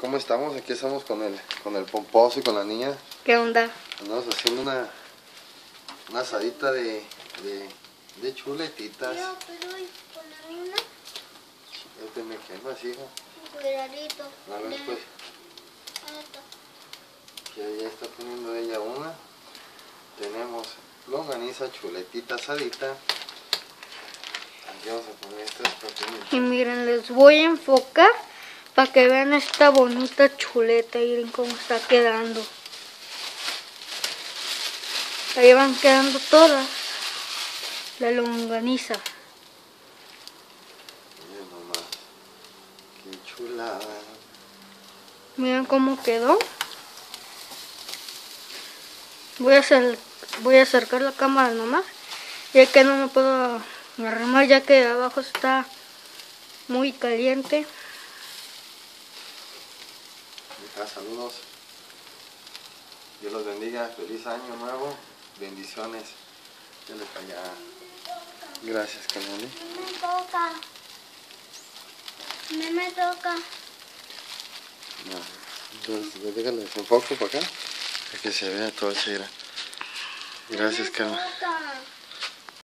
¿Cómo estamos? Aquí estamos con el, con el pomposo y con la niña. ¿Qué onda? Andamos haciendo una, una asadita de, de, de chuletitas. Yo, pero y ponerle una Este me quemas, hijo. cuidadito. A ver, pues, que ya está poniendo ella una. Tenemos longaniza, chuletita asadita. Aquí vamos a poner estas. Y miren, les voy a enfocar para que vean esta bonita chuleta. Miren cómo está quedando. Ahí van quedando todas. La longaniza. Miren nomás. Qué chulada. Miren cómo quedó. Voy a, hacer, voy a acercar la cámara nomás. Ya que no me puedo arrimar ya que abajo está muy caliente. Saludos. Dios los bendiga. Feliz año nuevo. Bendiciones. Dale para allá. Gracias, Canoli. No me toca. No me toca. No. Entonces, déjale desenfoco para acá. Para que se vea todo Sheila. Gracias, me Carmen.